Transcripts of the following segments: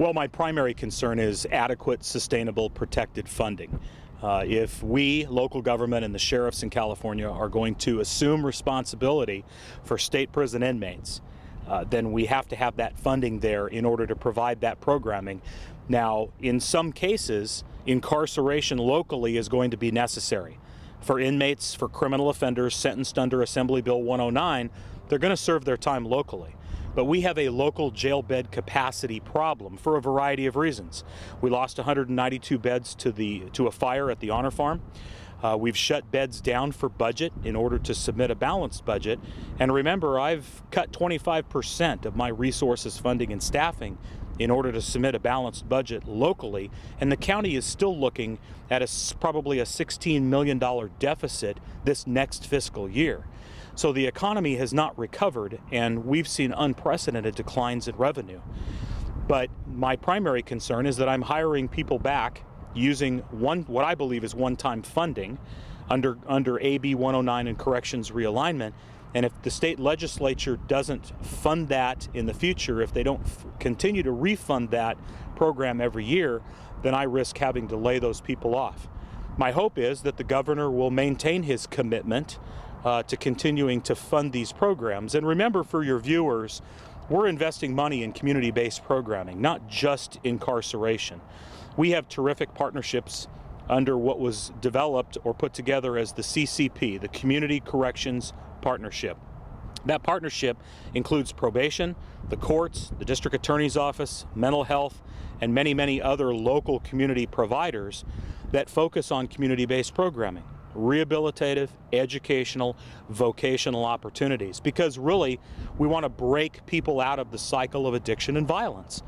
Well, my primary concern is adequate, sustainable, protected funding. Uh, if we, local government, and the sheriffs in California are going to assume responsibility for state prison inmates, uh, then we have to have that funding there in order to provide that programming. Now, in some cases, incarceration locally is going to be necessary. For inmates, for criminal offenders sentenced under Assembly Bill 109, they're going to serve their time locally. But we have a local jail bed capacity problem for a variety of reasons. We lost 192 beds to the to a fire at the Honor Farm. Uh, we've shut beds down for budget in order to submit a balanced budget. And remember, I've cut 25% of my resources, funding, and staffing in order to submit a balanced budget locally. And the county is still looking at a, probably a $16 million deficit this next fiscal year. So the economy has not recovered, and we've seen unprecedented declines in revenue. But my primary concern is that I'm hiring people back using one what I believe is one-time funding under under AB 109 and corrections realignment. And if the state legislature doesn't fund that in the future, if they don't continue to refund that program every year, then I risk having to lay those people off. My hope is that the governor will maintain his commitment uh, to continuing to fund these programs. And remember for your viewers, we're investing money in community-based programming, not just incarceration. We have terrific partnerships under what was developed or put together as the CCP, the Community Corrections Partnership. That partnership includes probation, the courts, the district attorney's office, mental health, and many, many other local community providers that focus on community-based programming rehabilitative, educational, vocational opportunities because really we want to break people out of the cycle of addiction and violence.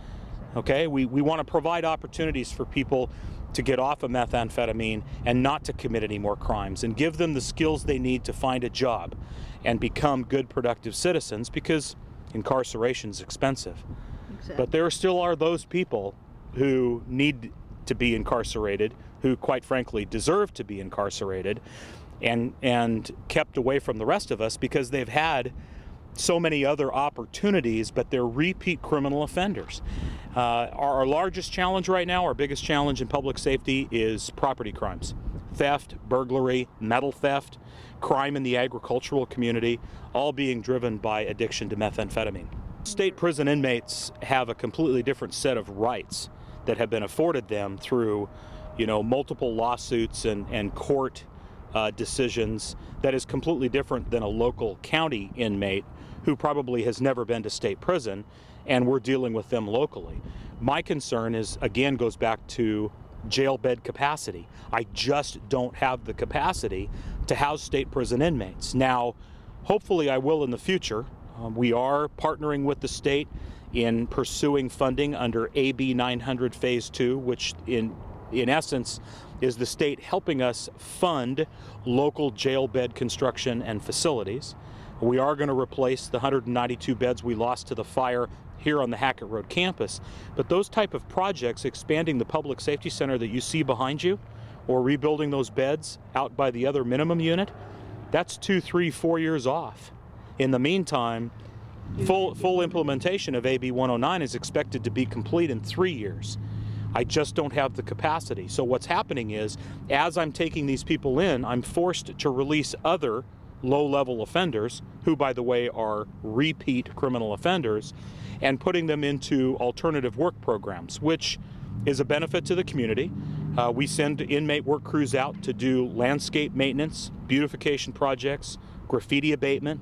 Okay, we, we want to provide opportunities for people to get off of methamphetamine and not to commit any more crimes and give them the skills they need to find a job and become good, productive citizens because incarceration is expensive. Exactly. But there still are those people who need to be incarcerated, who quite frankly deserve to be incarcerated and and kept away from the rest of us because they've had so many other opportunities, but they're repeat criminal offenders. Uh, our, our largest challenge right now, our biggest challenge in public safety is property crimes. Theft, burglary, metal theft, crime in the agricultural community, all being driven by addiction to methamphetamine. State prison inmates have a completely different set of rights that have been afforded them through, you know, multiple lawsuits and, and court uh, decisions that is completely different than a local county inmate who probably has never been to state prison and we're dealing with them locally. My concern is, again, goes back to jail bed capacity. I just don't have the capacity to house state prison inmates. Now, hopefully I will in the future. Um, we are partnering with the state in pursuing funding under AB 900 Phase 2, which in, in essence is the state helping us fund local jail bed construction and facilities. We are going to replace the 192 beds we lost to the fire here on the Hackett Road campus. But those type of projects, expanding the public safety center that you see behind you, or rebuilding those beds out by the other minimum unit, that's two, three, four years off. In the meantime, Full, full implementation of AB 109 is expected to be complete in three years. I just don't have the capacity. So what's happening is, as I'm taking these people in, I'm forced to release other low-level offenders, who, by the way, are repeat criminal offenders, and putting them into alternative work programs, which is a benefit to the community. Uh, we send inmate work crews out to do landscape maintenance, beautification projects, graffiti abatement,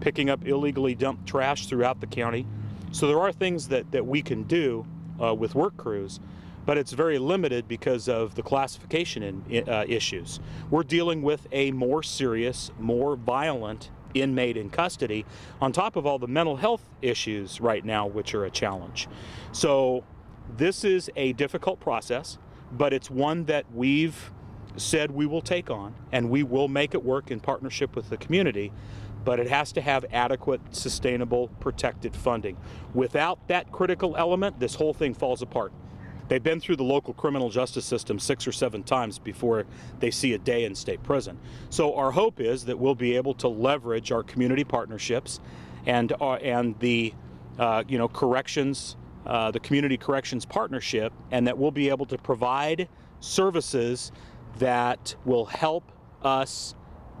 picking up illegally dumped trash throughout the county. So there are things that, that we can do uh, with work crews, but it's very limited because of the classification in, uh, issues. We're dealing with a more serious, more violent inmate in custody, on top of all the mental health issues right now, which are a challenge. So this is a difficult process, but it's one that we've said we will take on, and we will make it work in partnership with the community but it has to have adequate, sustainable, protected funding. Without that critical element, this whole thing falls apart. They've been through the local criminal justice system six or seven times before they see a day in state prison. So our hope is that we'll be able to leverage our community partnerships and uh, and the uh, you know corrections uh, the Community Corrections Partnership and that we'll be able to provide services that will help us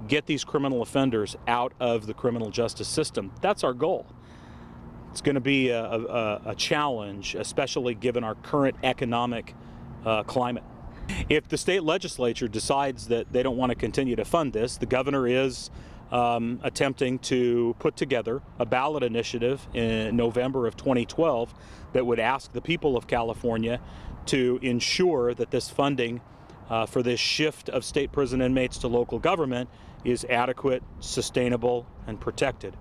get these criminal offenders out of the criminal justice system. That's our goal. It's going to be a, a, a challenge, especially given our current economic uh, climate. If the state legislature decides that they don't want to continue to fund this, the governor is um, attempting to put together a ballot initiative in November of 2012 that would ask the people of California to ensure that this funding uh, for this shift of state prison inmates to local government is adequate, sustainable, and protected.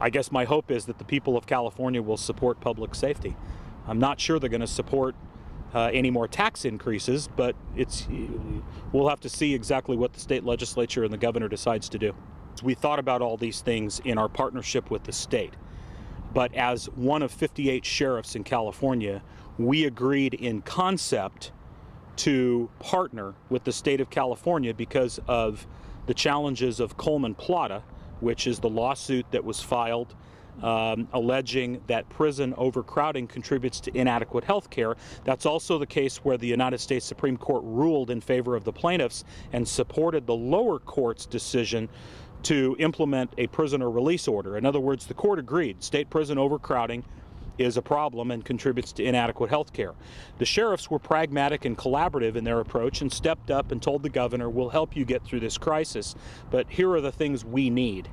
I guess my hope is that the people of California will support public safety. I'm not sure they're going to support uh, any more tax increases, but it's we'll have to see exactly what the state legislature and the governor decides to do. We thought about all these things in our partnership with the state, but as one of 58 sheriffs in California, we agreed in concept to partner with the state of California because of the challenges of Coleman Plata, which is the lawsuit that was filed um, alleging that prison overcrowding contributes to inadequate health care. That's also the case where the United States Supreme Court ruled in favor of the plaintiffs and supported the lower court's decision to implement a prisoner release order. In other words, the court agreed state prison overcrowding is a problem and contributes to inadequate health care. The sheriffs were pragmatic and collaborative in their approach and stepped up and told the governor, we'll help you get through this crisis, but here are the things we need.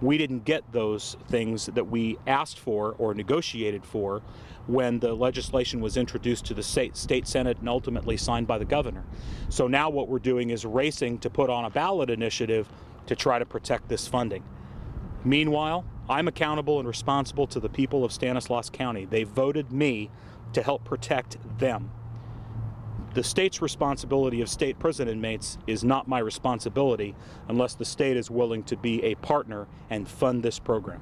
We didn't get those things that we asked for or negotiated for when the legislation was introduced to the state, state Senate and ultimately signed by the governor. So now what we're doing is racing to put on a ballot initiative to try to protect this funding. Meanwhile, I'm accountable and responsible to the people of Stanislaus County. They voted me to help protect them. The state's responsibility of state prison inmates is not my responsibility unless the state is willing to be a partner and fund this program.